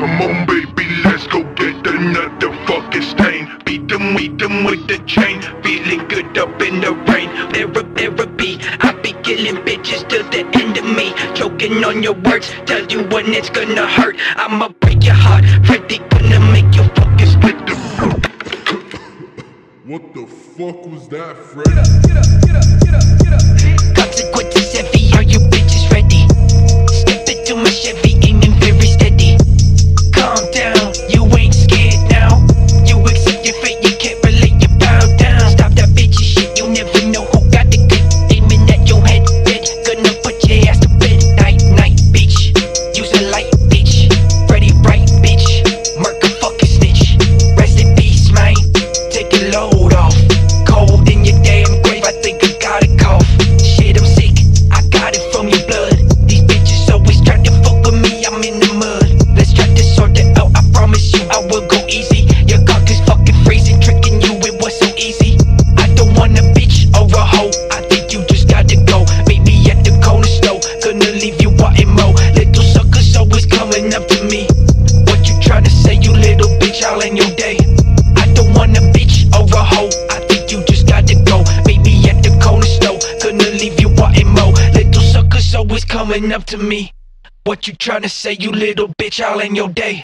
Come on, baby, let's go get another fucking stain. Beat them, them with the chain. Feeling good up in the rain. Therapy. I be killing bitches till the end of me. Choking on your words, tell you when it's gonna hurt. I'ma break your heart. Freddy gonna make you fucking split. What the fuck was that, Freddy? Consequences you I will go easy. Your cock is fucking freezing, tricking you, it was so easy. I don't want a bitch or a hoe, I think you just gotta go. Meet me at the corner store, gonna leave you wanting more. Little suckers always coming up to me. What you tryna say, you little bitch, I'll end your day? I don't want a bitch or a hoe, I think you just gotta go. Meet me at the corner store, gonna leave you wanting more. Little suckers always coming up to me. What you tryna say, you little bitch, I'll end your day?